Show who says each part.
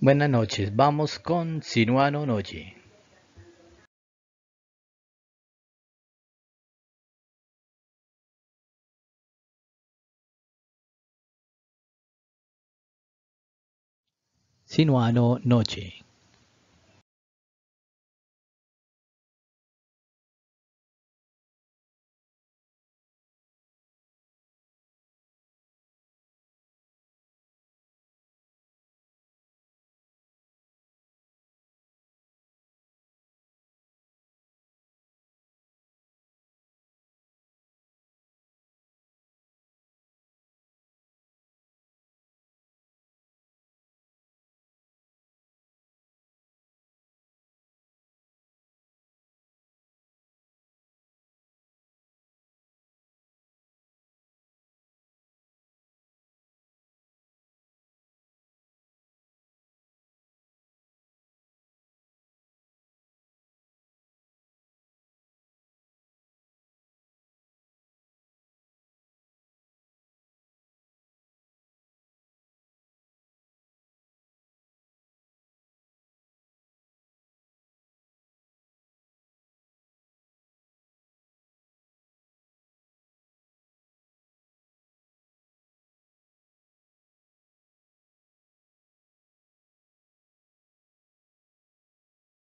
Speaker 1: Buenas noches, vamos con Sinuano Noche. Sinuano Noche.